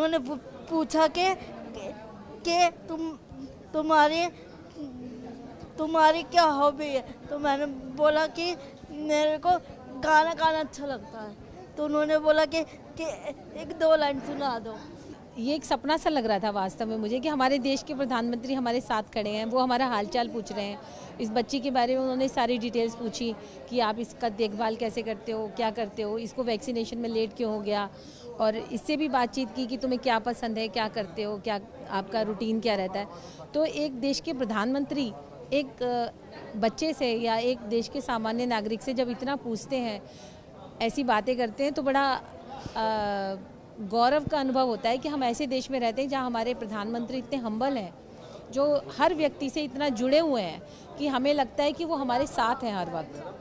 उन्होंने पूछा कि कि तुम तुम्हारी तुम्हारी क्या हॉबी है? तो मैंने बोला कि मेरे को गाना गाना अच्छा लगता है। तो उन्होंने बोला कि, कि एक दो लाइन सुना दो। ये एक सपना सा लग रहा था वास्तव में मुझे कि हमारे देश के प्रधानमंत्री हमारे साथ खड़े हैं वो हमारा हालचाल पूछ रहे हैं। इस बच्ची के बारे में उन्होंने सारी डिटेल्स पूछी कि आप इसका देखभाल कैसे करते हो क्या करते हो इसको वैक्सीनेशन में लेट क्यों हो गया? और इससे भी बातचीत की कि तुम्हें क्या पसंद है क्या करते हो क्या आपका रूटीन क्या रहता है। तो एक देश के प्रधानमंत्री एक बच्चे से या एक देश के सामान्य नागरिक से जब इतना पूछते हैं ऐसी बातें करते हैं तो बड़ा आ, गौरव का अनुभव होता है कि हम ऐसे देश में रहते हैं जहाँ हमारे प्रधानमंत्री इतने हम्बल हैं, जो हर व्यक्ति से इतना जुड़े हुए हैं कि हमें लगता है कि वो हमारे साथ हैं हर वक्त।